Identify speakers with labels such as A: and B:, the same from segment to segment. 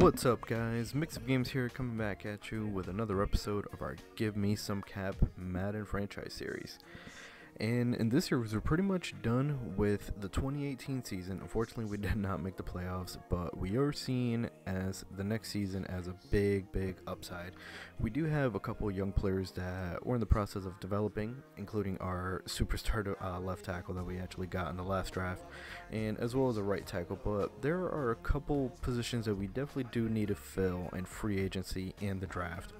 A: What's up, guys? Mix of Games here, coming back at you with another episode of our Give Me Some Cap Madden franchise series. And in this year, we're pretty much done with the 2018 season. Unfortunately, we did not make the playoffs, but we are seeing as the next season as a big, big upside. We do have a couple young players that we're in the process of developing, including our superstar uh, left tackle that we actually got in the last draft, and as well as a right tackle. But there are a couple positions that we definitely do need to fill in free agency and the draft.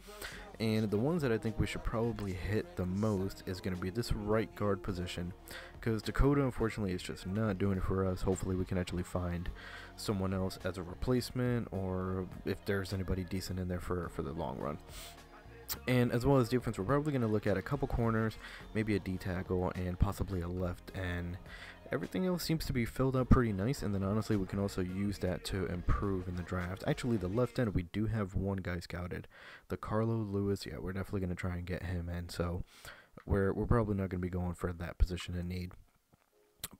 A: And the ones that I think we should probably hit the most is going to be this right guard position. Because Dakota, unfortunately, is just not doing it for us. Hopefully, we can actually find someone else as a replacement or if there's anybody decent in there for, for the long run. And as well as defense, we're probably going to look at a couple corners, maybe a D tackle, and possibly a left end everything else seems to be filled out pretty nice and then honestly we can also use that to improve in the draft. Actually the left end we do have one guy scouted. The carlo lewis yeah we're definitely going to try and get him in so we're, we're probably not going to be going for that position in need.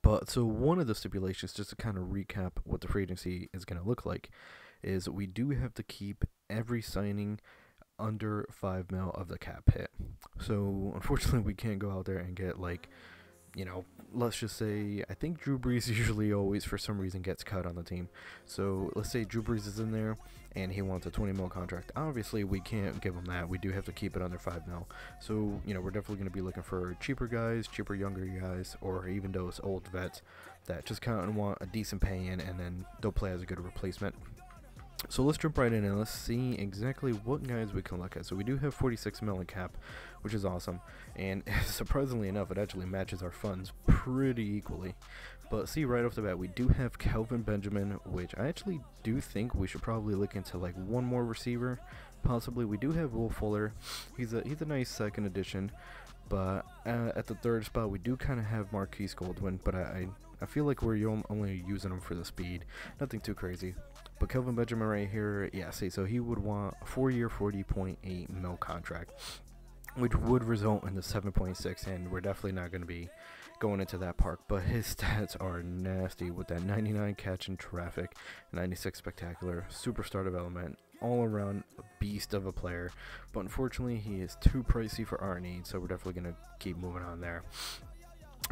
A: But so one of the stipulations just to kind of recap what the free agency is going to look like is we do have to keep every signing under 5 mil of the cap hit. So unfortunately we can't go out there and get like you know, let's just say I think Drew Brees usually always for some reason gets cut on the team. So let's say Drew Brees is in there and he wants a 20 mil contract. Obviously, we can't give him that. We do have to keep it under 5 mil. So, you know, we're definitely going to be looking for cheaper guys, cheaper younger guys, or even those old vets that just kind of want a decent pay in and then they'll play as a good replacement. So let's jump right in and let's see exactly what guys we can look at. So we do have 46 million cap, which is awesome. And surprisingly enough, it actually matches our funds pretty equally. But see right off the bat, we do have Kelvin Benjamin, which I actually do think we should probably look into like one more receiver. Possibly. We do have Will Fuller. He's a he's a nice second addition. But uh, at the third spot, we do kind of have Marquise Goodwin, but I, I feel like we're only using him for the speed. Nothing too crazy. But Kelvin Benjamin right here, yeah, see, so he would want a four-year, 40.8 mil contract, which would result in the 7.6, and we're definitely not going to be going into that park. But his stats are nasty with that 99 catch in traffic, 96 spectacular, superstar development, all around a beast of a player. But unfortunately, he is too pricey for our needs, so we're definitely going to keep moving on there.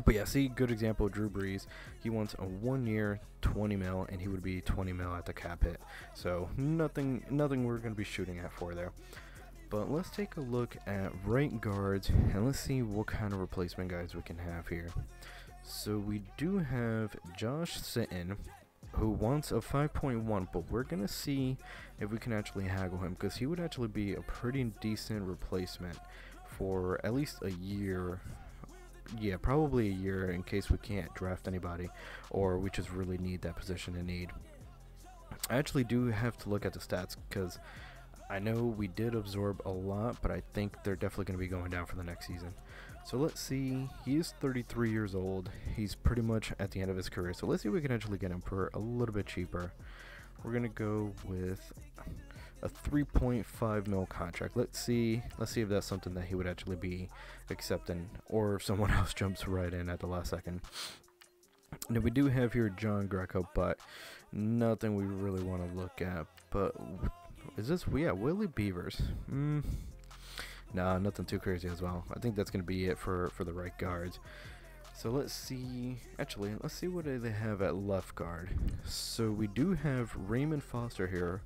A: But yeah, see, good example, Drew Brees. He wants a one-year, 20 mil, and he would be 20 mil at the cap hit. So nothing, nothing we're going to be shooting at for there. But let's take a look at right guards, and let's see what kind of replacement guys we can have here. So we do have Josh Sitton, who wants a 5.1, but we're going to see if we can actually haggle him, because he would actually be a pretty decent replacement for at least a year yeah, probably a year in case we can't draft anybody or we just really need that position in need. I actually do have to look at the stats because I know we did absorb a lot, but I think they're definitely going to be going down for the next season. So let's see. He is 33 years old. He's pretty much at the end of his career. So let's see if we can actually get him for a little bit cheaper. We're going to go with a 3.5 mil contract. Let's see. Let's see if that's something that he would actually be accepting, or if someone else jumps right in at the last second. Now we do have here John Greco, but nothing we really want to look at. But is this? Yeah, Willie Beavers. Mm, nah, nothing too crazy as well. I think that's gonna be it for for the right guards. So let's see. Actually, let's see what they have at left guard. So we do have Raymond Foster here,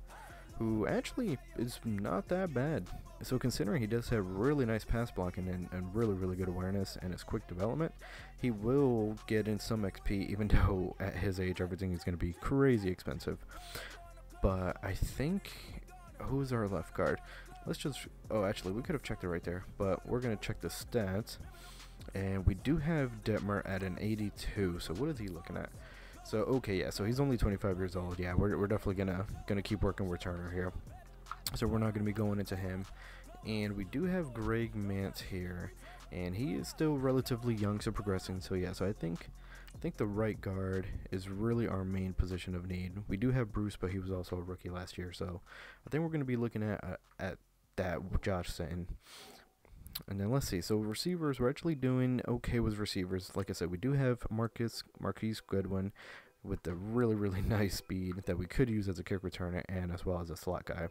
A: who actually is not that bad. So considering he does have really nice pass blocking and, and really, really good awareness and his quick development, he will get in some XP even though at his age everything is going to be crazy expensive. But I think, who's our left guard? Let's just, oh actually we could have checked it right there, but we're going to check the stats. And we do have Detmer at an 82, so what is he looking at? So okay, yeah. So he's only 25 years old. Yeah, we're, we're definitely gonna gonna keep working with Turner here. So we're not gonna be going into him. And we do have Greg Mancz here, and he is still relatively young, so progressing. So yeah, so I think I think the right guard is really our main position of need. We do have Bruce, but he was also a rookie last year, so I think we're to be looking at uh, at that Josh Sitton. And then let's see. So receivers, we're actually doing okay with receivers. Like I said, we do have Marcus Marquise Goodwin. with the really, really nice speed that we could use as a kick returner and as well as a slot guy.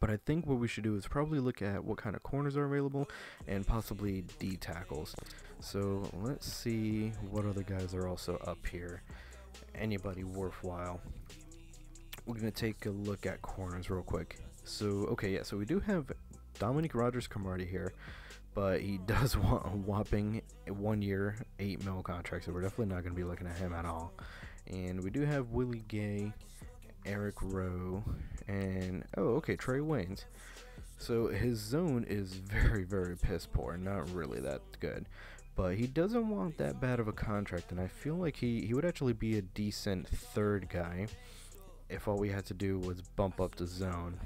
A: But I think what we should do is probably look at what kind of corners are available and possibly D tackles. So let's see what other guys are also up here. Anybody worthwhile. We're going to take a look at corners real quick. So, okay, yeah, so we do have Dominique Rodgers Cromartie here, but he does want a whopping one year, 8 mil contract, so we're definitely not going to be looking at him at all. And we do have Willie Gay, Eric Rowe, and oh, okay, Trae Waynes. So his zone is very, very piss poor, not really that good. But he doesn't want that bad of a contract, and I feel like he, he would actually be a decent third guy if all we had to do was bump up the zone.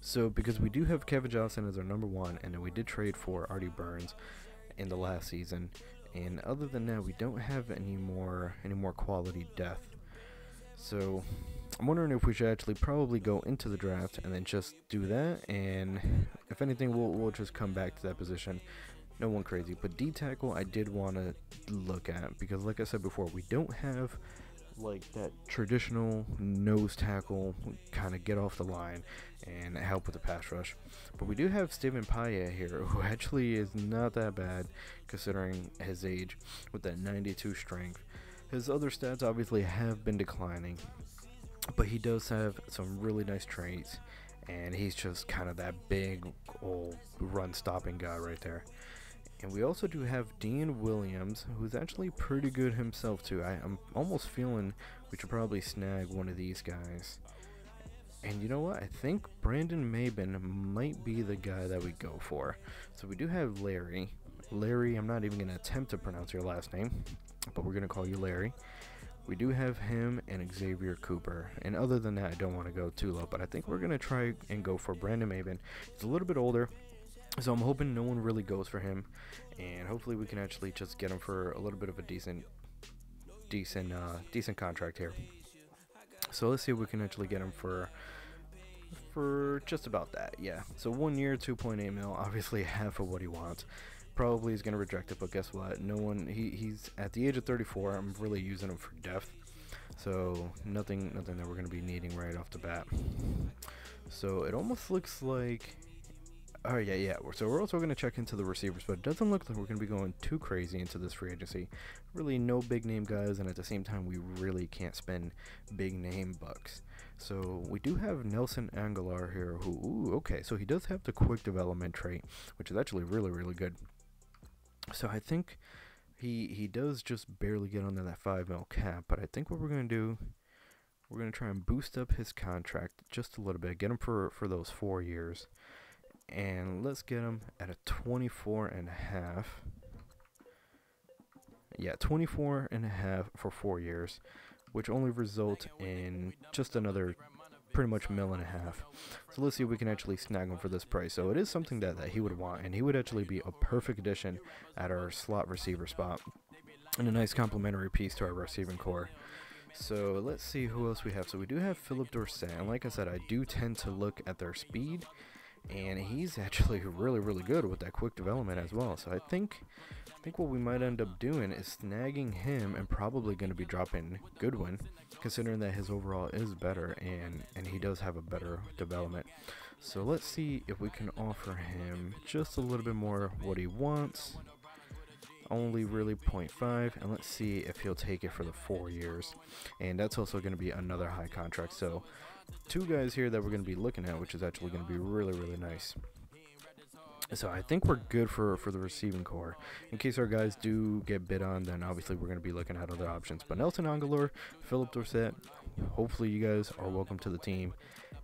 A: So because we do have Kevin Johnson as our number one, and then we did trade for Artie Burns in the last season, and other than that, we don't have any more any more quality depth. So I'm wondering if we should actually probably go into the draft and then just do that, and if anything, we'll we'll just come back to that position. No one crazy, but D tackle I did want to look at because, like I said before, we don't have like that traditional nose tackle, kind of get off the line and help with the pass rush. But we do have Stephen Paea here, who actually is not that bad considering his age with that 92 strength. His other stats obviously have been declining, but he does have some really nice traits, and he's just kind of that big old run stopping guy right there. And we also do have Dean Williams, who's actually pretty good himself too. I, am almost feeling we should probably snag one of these guys. And you know what? I think Brandon Mebane might be the guy that we go for. So we do have Larry. Larry, I'm not even going to attempt to pronounce your last name, but we're going to call you Larry. We do have him and Xavier Cooper. And other than that, I don't want to go too low, but I think we're going to try and go for Brandon Mebane. He's a little bit older, so I'm hoping no one really goes for him, and hopefully we can actually just get him for a little bit of a decent, decent, uh, decent contract here. So let's see if we can actually get him for, for just about that. Yeah. So one year, 2.8 mil. Obviously half of what he wants. Probably is gonna reject it, but guess what? No one. He he's at the age of 34. I'm really using him for depth. So nothing, nothing that we're gonna be needing right off the bat. So it almost looks like Oh yeah, yeah. So we're also going to check into the receivers, but it doesn't look like we're going to be going too crazy into this free agency. Really, no big name guys, and at the same time, we really can't spend big name bucks. So we do have Nelson Agholor here, who ooh, okay, so he does have the quick development trait, which is actually really, really good. So I think he he does just barely get under that five mil cap, but I think what we're going to do we're going to try and boost up his contract just a little bit, get him for for those four years and let's get him at a 24 and a half. Yeah 24 and a half for four years which only result in just another pretty much mill and a half. So let's see if we can actually snag him for this price. So it is something that, that he would want and he would actually be a perfect addition at our slot receiver spot and a nice complementary piece to our receiving core. So let's see who else we have. So we do have Phillip Dorsett, and like I said, I do tend to look at their speed and he's actually really really good with that quick development as well. So i think i think what we might end up doing is snagging him and probably going to be dropping goodwin considering that his overall is better and and he does have a better development. So let's see if we can offer him just a little bit more what he wants only really 0.5 and let's see if he'll take it for the four years and that's also going to be another high contract so two guys here that we're going to be looking at, which is actually going to be really, really nice. So I think we're good for, for the receiving core. In case our guys do get bid on, then obviously we're going to be looking at other options. But Nelson Agholor, Phillip Dorsett, hopefully you guys are welcome to the team.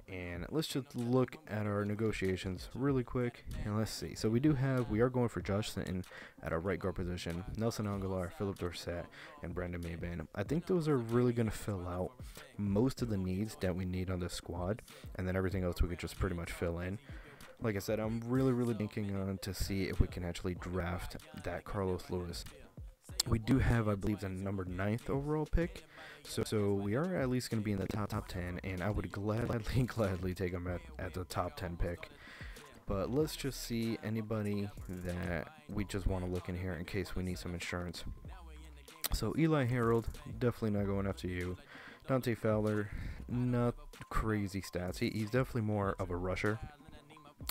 A: And let's just look at our negotiations really quick. And let's see. So we do have, we are going for Josh Sitton at our right guard position, Nelson Agholor, Phillip Dorsett, and Brandon Mebane. I think those are really going to fill out most of the needs that we need on this squad. And then everything else we could just pretty much fill in. Like I said, I'm really, really thinking on to see if we can actually draft that Carlos Lewis we do have, I believe, the number ninth overall pick. So, so we are at least going to be in the top top ten, and I would gladly, gladly take him at, at the top ten pick. But let's just see anybody that we just want to look in here in case we need some insurance. So Eli Harold, definitely not going after you. Dante Fowler, not crazy stats. He, he's definitely more of a rusher.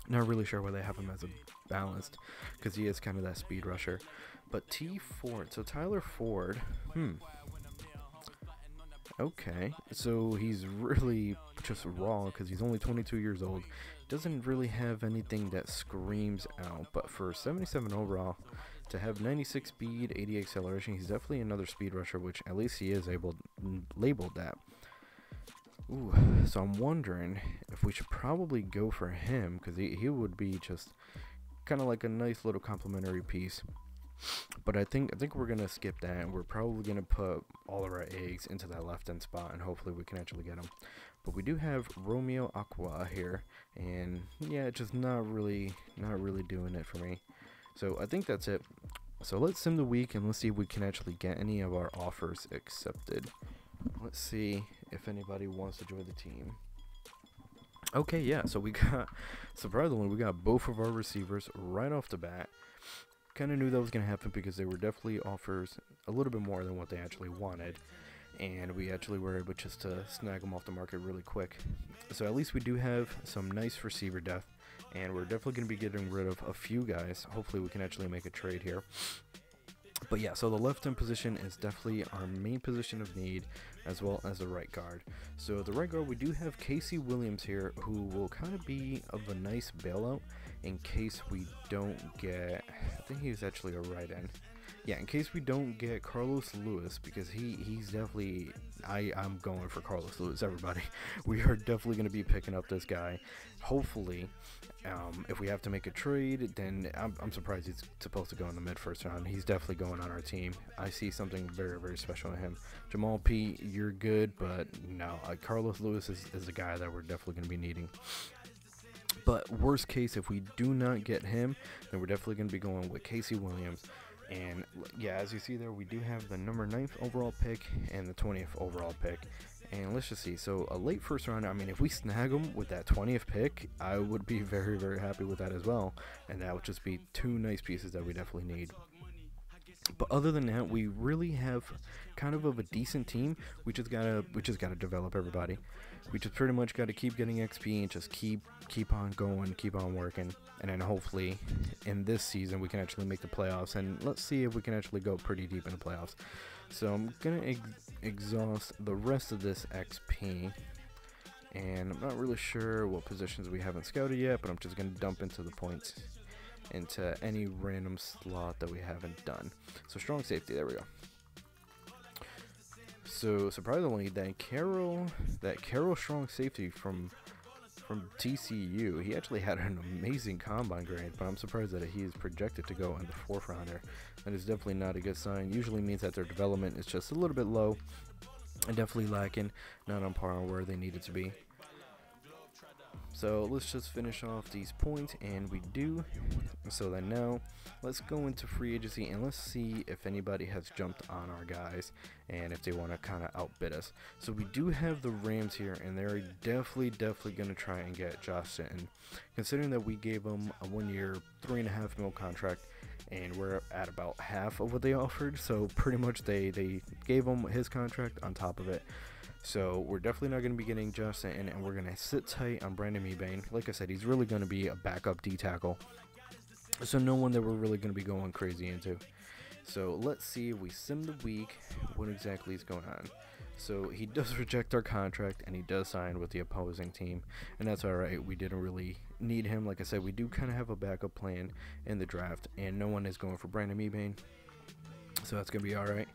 A: Not really sure why they have him as a balanced, because he is kind of that speed rusher. But T Ford, so Tyler Ford, hmm. Okay, so he's really just raw because he's only 22 years old. Doesn't really have anything that screams out, but for 77 overall, to have 96 speed, 80 acceleration, he's definitely another speed rusher, which at least he is able labeled that. Ooh, so I'm wondering if we should probably go for him because he, he would be just kind of like a nice little complimentary piece. But I think I think we're gonna skip that, and we're probably gonna put all of our eggs into that left end spot, and hopefully we can actually get him. But we do have Romeo Okwara here, and yeah, just not really not really doing it for me. So I think that's it. So let's sim the week and let's see if we can actually get any of our offers accepted. Let's see if anybody wants to join the team. Okay, yeah, so we got, surprisingly, we got both of our receivers right off the bat. Kind of knew that was going to happen because they were definitely offers a little bit more than what they actually wanted. And we actually were able just to snag them off the market really quick. So at least we do have some nice receiver depth and we're definitely going to be getting rid of a few guys. Hopefully we can actually make a trade here. But yeah, so the left end position is definitely our main position of need, as well as the right guard. So the right guard, we do have Casey Williams here, who will kind of be of a nice bailout in case we don't get, I think he's actually a right end yeah, in case we don't get Carlos Lewis, because he he's definitely I I'm going for Carlos Lewis. Everybody, we are definitely going to be picking up this guy. Hopefully, um, if we have to make a trade, then I'm, I'm surprised he's supposed to go in the mid first round. He's definitely going on our team. I see something very very special in him. Jamal P, you're good, but no, uh, Carlos Lewis is is the guy that we're definitely going to be needing. But worst case, if we do not get him, then we're definitely going to be going with Casey Williams. And yeah, as you see there, we do have the number 9th overall pick and the 20th overall pick. And let's just see. So a late first round. I mean, if we snag them with that 20th pick, I would be very, very happy with that as well. And that would just be two nice pieces that we definitely need. But other than that, we really have kind of of a decent team. We just gotta we just gotta develop everybody. We just pretty much gotta keep getting XP and just keep keep on going, keep on working, and then hopefully in this season we can actually make the playoffs. And let's see if we can actually go pretty deep in the playoffs. So I'm gonna ex exhaust the rest of this XP. And I'm not really sure what positions we haven't scouted yet, but I'm just gonna dump into the points into any random slot that we haven't done. So strong safety, there we go. So surprisingly, that Carroll, that Carroll strong safety from from TCU, he actually had an amazing combine grade, but I'm surprised that he is projected to go in the fourth rounder. That is definitely not a good sign. Usually means that their development is just a little bit low and definitely lacking, not on par where they needed to be. So let's just finish off these points, and we do. So then now, let's go into free agency, and let's see if anybody has jumped on our guys, and if they want to kind of outbid us. So we do have the Rams here, and they're definitely, definitely going to try and get Josh Sitton. Considering that we gave them a one-year, three and a half mil contract, and we're at about half of what they offered. So pretty much they they gave him his contract on top of it. So we're definitely not going to be getting Justin, and we're going to sit tight on Brandon Mebane. Like I said, he's really going to be a backup D tackle. So no one that we're really going to be going crazy into. So let's see if we sim the week, what exactly is going on. So he does reject our contract and he does sign with the opposing team, and that's alright. We didn't really need him. Like I said, we do kind of have a backup plan in the draft, and no one is going for Brandon Mebane, so that's gonna be alright.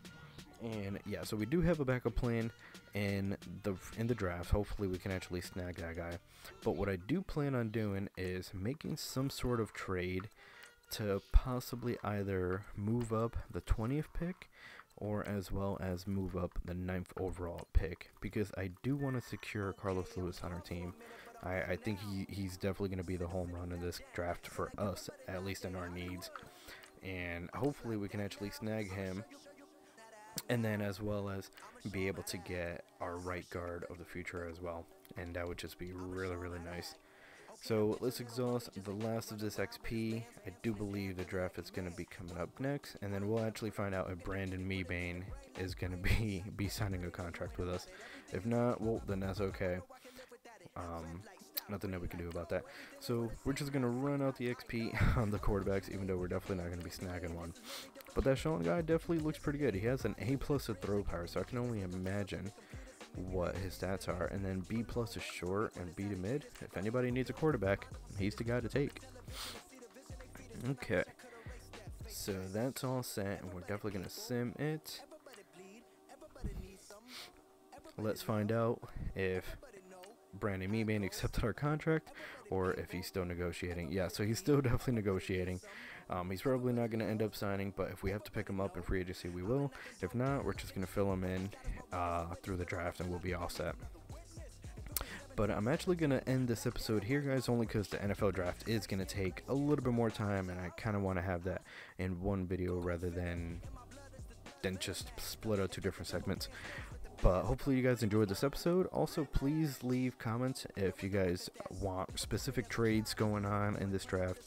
A: And yeah, so we do have a backup plan in the in the draft. Hopefully, we can actually snag that guy. But what I do plan on doing is making some sort of trade to possibly either move up the 20th pick or as well as move up the 9th overall pick because I do want to secure Carlos Lewis on our team. I, I think he, he's definitely going to be the home run in this draft for us, at least in our needs. And hopefully we can actually snag him and then as well as be able to get our right guard of the future as well and that would just be really really nice So let's exhaust the last of this XP. I do believe the draft is going to be coming up next, and then we'll actually find out if Brandon Mebane is going to be be signing a contract with us. If not, well then that's okay. Um, nothing that we can do about that. So we're just going to run out the XP on the quarterbacks, even though we're definitely not going to be snagging one. But that Sean guy definitely looks pretty good. He has an A plus of throw power, so I can only imagine what his stats are. And then B plus is short and B to mid. If anybody needs a quarterback, he's the guy to take. Okay. So that's all set, and we're definitely going to sim it. Let's find out if Brandon Mebane accepted our contract or if he's still negotiating. Yeah, so he's still definitely negotiating. Um, he's probably not going to end up signing, but if we have to pick him up in free agency, we will. If not, we're just going to fill him in uh, through the draft and we'll be all set. But I'm actually going to end this episode here, guys, only because the NFL draft is going to take a little bit more time, and I kind of want to have that in one video rather than than just split out two different segments. But hopefully you guys enjoyed this episode. Also, please leave comments if you guys want specific trades going on in this draft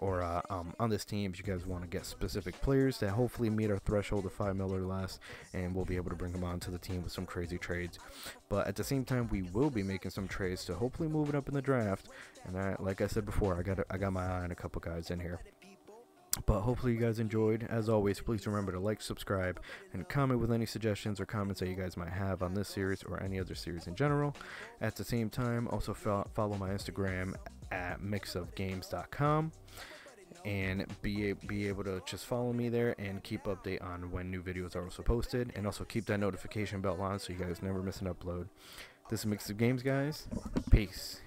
A: or uh, um, on this team. If you guys want to get specific players that hopefully meet our threshold of 5 mil or less and we'll be able to bring them onto the team with some crazy trades. But at the same time we will be making some trades to hopefully move it up in the draft. And I, like I said before I got I got my eye on a couple guys in here but hopefully you guys enjoyed. As always, please remember to like, subscribe, and comment with any suggestions or comments that you guys might have on this series or any other series in general. At the same time, also fo follow my Instagram at mixofgames.com and be be able to just follow me there and keep update on when new videos are also posted and also keep that notification bell on so you guys never miss an upload. This is Mix of Games guys. Peace.